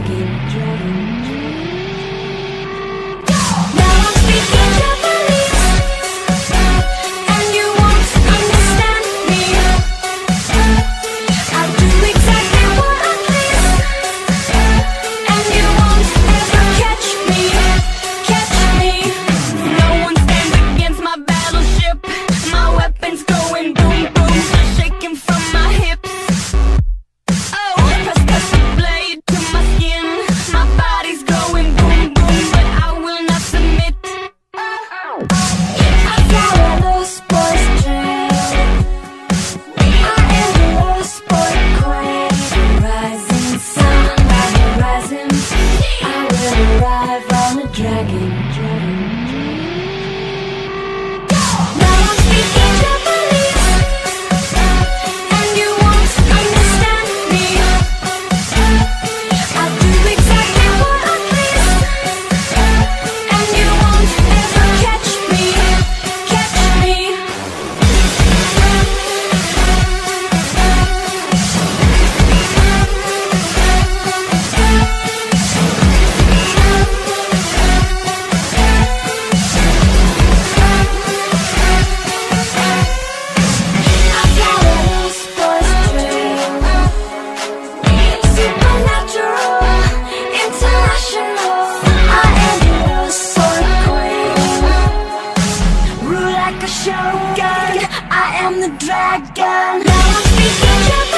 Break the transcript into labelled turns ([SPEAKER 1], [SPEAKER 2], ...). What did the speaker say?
[SPEAKER 1] dragging, dragging. Oh. Dragon Now I'm speaking